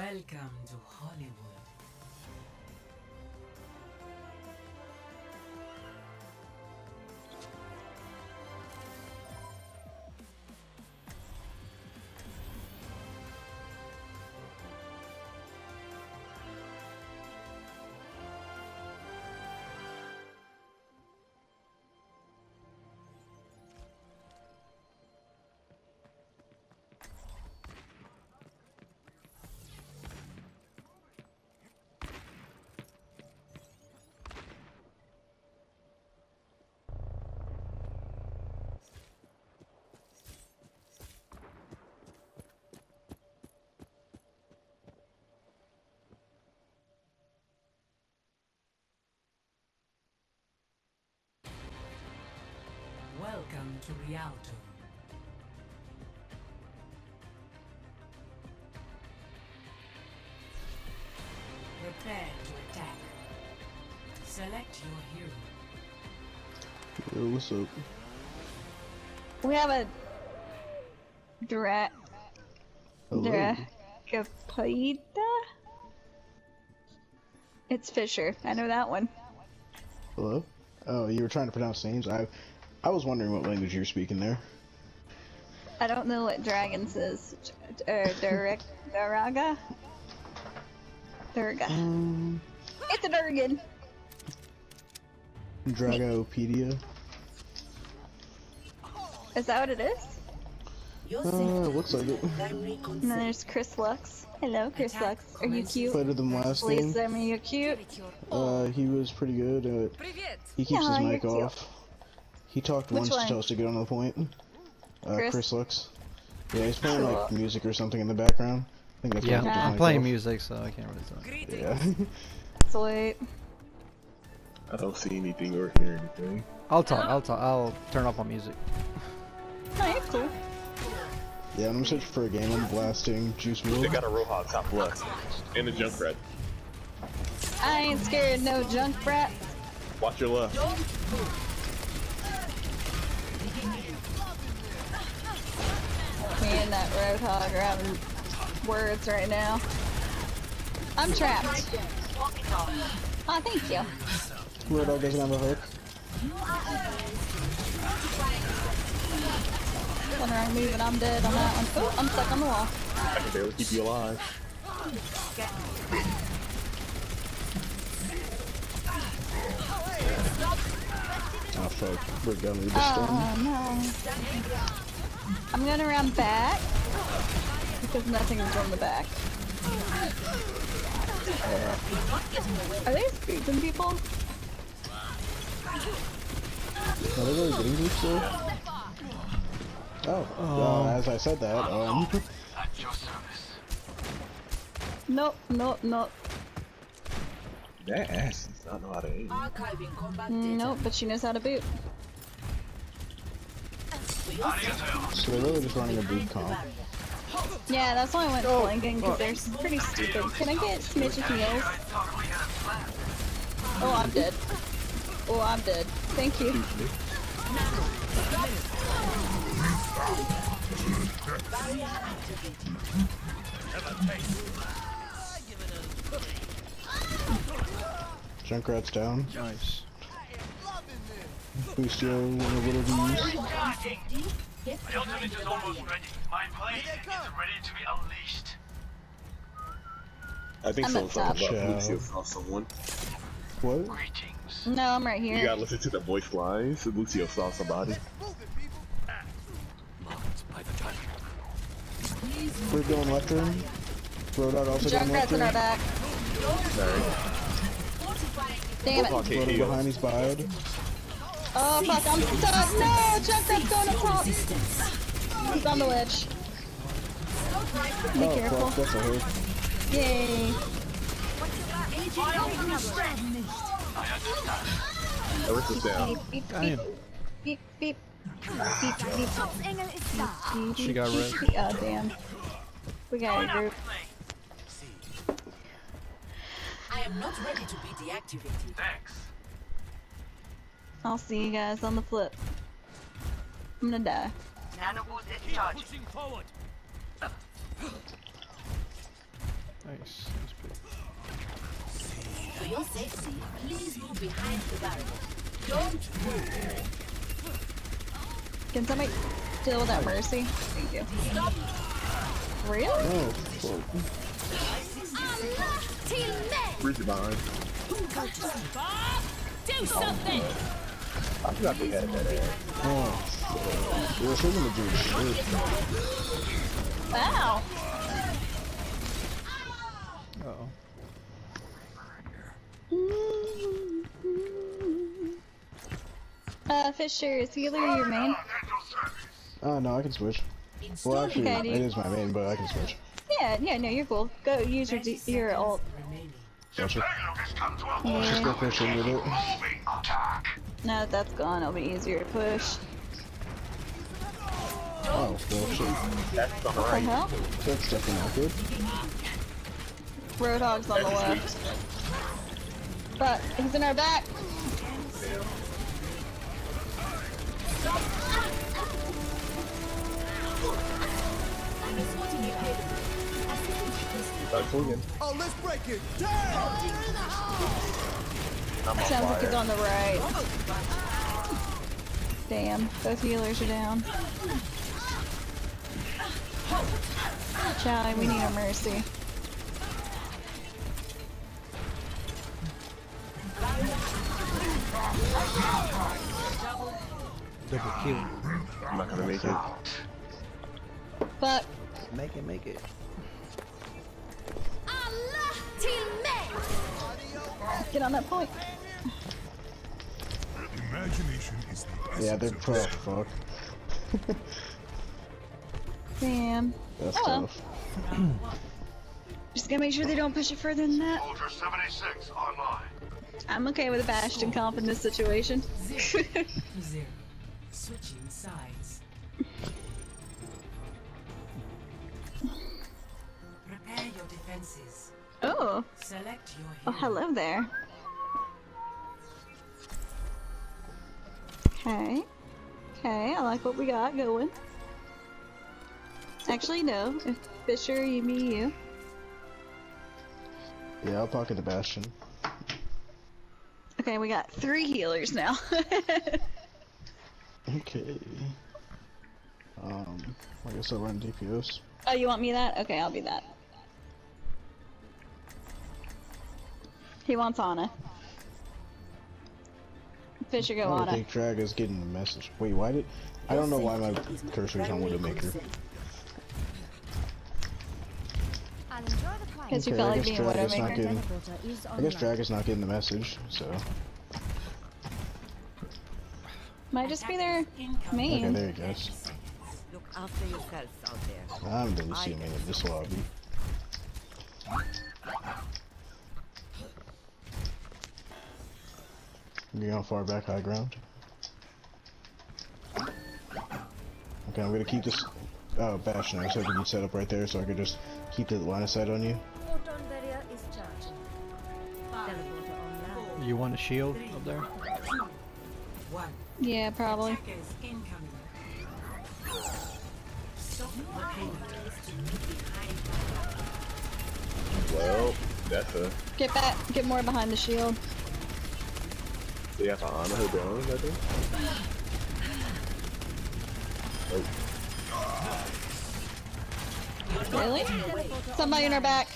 Welcome to Hollywood. Welcome to Rialto. Prepare to attack. Select your hero. Yo, what's up? We have a dra Hello. Dragapoida? It's Fisher. I know that one. Hello. Oh, you were trying to pronounce names. I, I was wondering what language you're speaking there. I don't know what dragon says. Uh, Durek, Duraga? Durga. Um, It's a Durgan. Dragopedia. Is that what it is? Your Uh, safety looks like it. And then there's Chris Lux. Hello, Chris Lux. Are you cute? Better than last name. Lisa, are you're cute? Uh, he was pretty good. Uh, he keeps Yeah, his you're mic cute. off. He talked Which once one? to tell us to get on the point. Uh, Chris? Chris? Lux. Yeah, he's playing like music or something in the background. I think that's why Yeah, he I'm playing music, so I can't really talk. Yeah. it's late. I don't see anything or hear anything. I'll talk. I'll talk. I'll turn off my music. Oh, you're cool. yeah, I'm searching for a game. I'm blasting Juice They got a Roadhog top left. And a Junkrat. I ain't scared no junk brat. Watch your left. Me and that roadhog are having words right now. I'm trapped. Oh, thank you. Roadhog doesn't have a hook. One wrong move and I'm dead on that one. Oh, I'm stuck on the wall. I can barely keep you alive. Oh fuck, we're gonna be Oh no. I'm gonna run back because nothing is on the back. Are they scooping people? Are they really getting Juice still? Oh, uh, as I said that, um, Nope, nope, nope. That ass does not know how to aim. Archiving combat. Nope, but she knows how to boot. So they're really just running a boot comp. Yeah, that's why I went flanking because they're pretty stupid. Can I get smidge of heals? Oh, I'm dead. Oh, I'm dead. Thank you. Junkrat's down. Nice. Boostio and a little views. My ultimate is almost ready. My blade is ready to be unleashed. I think I'm someone up talking about Lucio saw someone. What? Greetings. No, I'm right here. You gotta listen to the voice lines. Lucio saw somebody. We're going left turn. Roadhog also going left Junkrat's in our turn. back. Sorry. Damn it. Roadhog can't Roadhog behind, he's buyed. Oh fuck, I'm stuck. No, Junkrat's going up top. He's on the ledge. Be Oh careful. fuck, that's a hook. Yay. Erissa's down. Beep, beep, beep, beep, beep. Beep, beep. She got red. Oh uh, damn. We got a group. I am not ready to be deactivated. Thanks. I'll see you guys on the flip. I'm gonna die. Nanoboost is charged. I Nice. For your safety, please move behind the barrier. Don't move. Can somebody deal with that mercy? Thank you. Really? Oh, fuck. Breach behind. Do something! I forgot they had that ass. Oh, fuck. Yeah, she's gonna do shit. Ow! Uh oh. Uh, Fisher, is healer your main? Oh, no, I can switch. Well, actually, Okay, it is my main, but I can switch. Yeah, yeah, no, you're cool. Go use your, d- your ult. Gotcha. Payload has come to Yeah. Just go push in with it. Moving attack. Now that that's gone, it'll be easier to push. Oh, well, shit. That's the What the right. hell? That's definitely not good. Roadhog's on the left. But he's in our back. Start swinging. Oh, let's break it down! I'm on Sounds like fire. he's on the right. Damn, both healers are down. Charlie, we need a mercy. Double kill. I'm not gonna make it. But Make it, make it. Get on that point. Imagination is the Yeah, they're pro. Fuck. Damn. That's Oh well. tough. Just gotta make sure they don't push it further than that. Ultra 76 online. I'm okay with a Bastion comp in this situation. Zero. Switching your defenses. oh, Select your oh, hello there. Okay. Okay, I like what we got going. Actually, no. If Fisher, you, me, you. Yeah, I'll pocket the Bastion. Okay, we got three healers now. Okay. Um, I guess I'll run DPS. oh, you want me that? Okay, I'll be that. He wants Ana. Fisher, go I don't think Drag is getting the message. Wait, why did... I don't know why my cursor's on Widowmaker. Because you Okay, felt I like being Drag is not Widowmaker. getting... I guess Drag is not getting the message, so... Might just be their Incoming. Okay, main. there you go. Look after yourselves out there. I haven't seeing me in this lobby. You going far back high ground? Okay, I'm gonna keep this uh, Bastion. I was hoping you'd set up right there so I could just keep the line of sight on you. Photon barrier is charged. Teleporter online. You want a shield up there? Yeah, probably. Attackers incoming. Stop the payload to move behind Well, that's a. Get back. Get more behind the shield. They have to honor her down, I think. Really? Somebody in our back.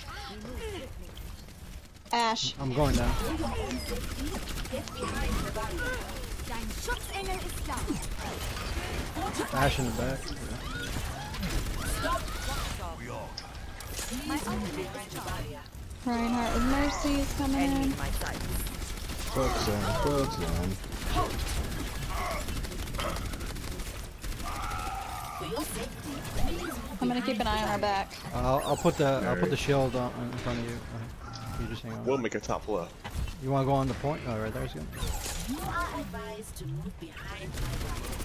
Ashe. I'm going down. Ashe in the back. Reinhardt with Mercy is coming in. My sight. Fuck zone, fuck zone. I'm gonna keep an eye on our back. I'll, I'll put the I'll put the shield on, in front of you. You just hang on. We'll make a top left. You want to go on the point? Oh, right there's good. You are advised to move behind my barrier.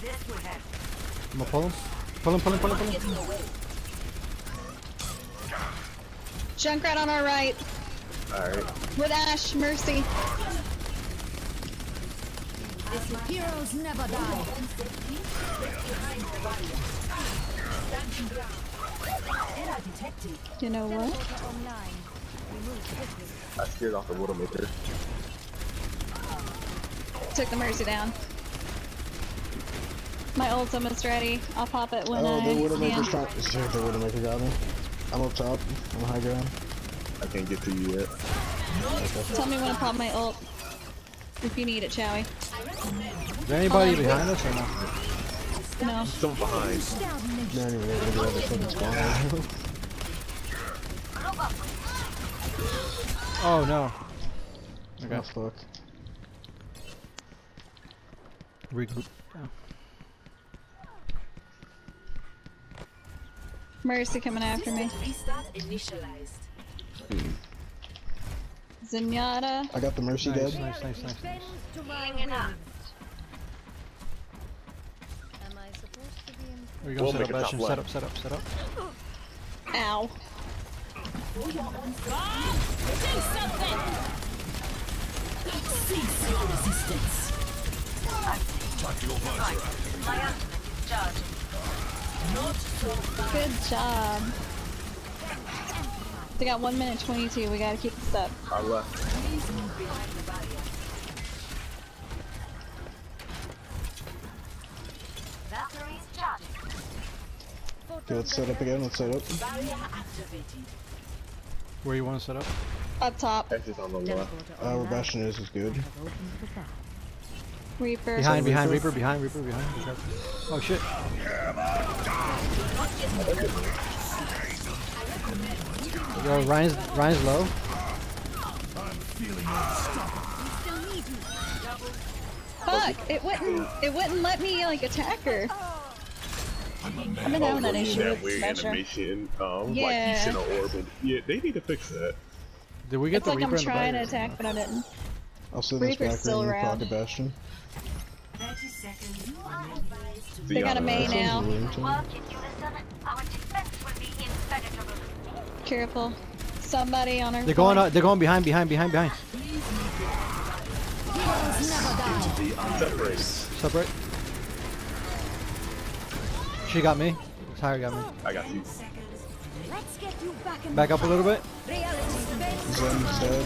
This will help. I'm gonna pull him. Pull him, pull him, pull him, pull him. Junkrat on our right. Alright. With Ashe. Mercy. Heroes never die. You know what? Online. Remove quickly. I scared off the Widowmaker. Took the Mercy down. My ult's almost ready. I'll pop it when Oh, I the Widowmaker's can. trying. Shit, the Widowmaker got me. I'm up top. I'm high ground. I can't get to you yet. Tell me when to pop my ult. If you need it, Chowie. Is there anybody behind us or no? No. Some behind. Not even able to get out of fucking spawn. Oh no. I got oh, fuck. Regroup. Yeah. Mercy coming after me. System restart initialized. Zenyatta. I got the Mercy Nice, dead. nice, nice, nice, nice. To my. Am I supposed to be in There you go, We'll set up, make it top Bastion. Set up, set up, set up. Ow. Cease your resistance. Not so. Good job. They got 1 minute 22. We gotta keep this up. I left. Please move behind the barrier. Okay, let's set up again. Let's set up. Where you want to set up? Up top. X is on the left. Uh, where? Bastion is is good. Have opened the file. Reaper. Behind, behind, Reaper. Reaper, behind, Reaper, behind. Oh shit. Yo, Ryan's, Ryan's low. Fuck! It wouldn't. It wouldn't let me like attack her. I've been having that Oh, issue that weird Smasher. animation. Um, like Yeah. he's in an orbit. Yeah, they need to fix that. Did we get It's the like Reaper I'm in the trying to bag? attack, but I didn't. I'll send this back still around. Pocket Bastion. 30 seconds advised to They got a Diana. main That sounds now. Williamson. Careful. Somebody on her. They're going. flank. Uh, they're going behind, behind, behind, behind. Separate. Separate. She got me. Tyre got me. I got you. Let's get you back in Back up a little bit. reality. Zen's dead.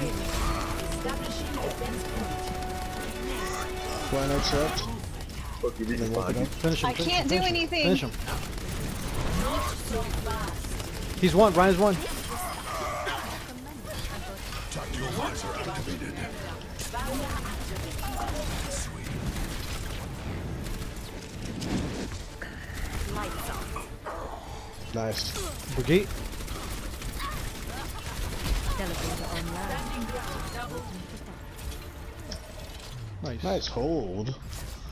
Fly Knight trapped. Look, you reach Then walk behind it Finish him. I can't him, do finish him, anything. Finish him. He's one. Ryan's one. Nice. Brigitte. Nice. Nice hold.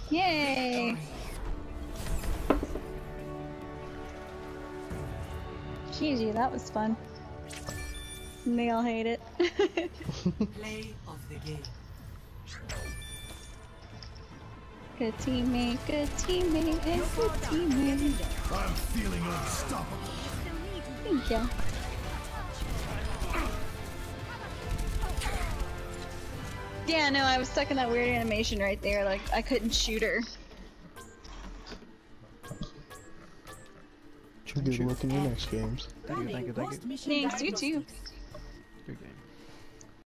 Yay! GG, that was fun. And They all hate it. play of the game. good teammate, good teammate, and good teammate. I'm feeling unstoppable. Thank you. Yeah, no, I was stuck in that weird animation right there. Like, I couldn't shoot her. Good luck in your next games. Thank you, thank you, thank you. Thanks, you too.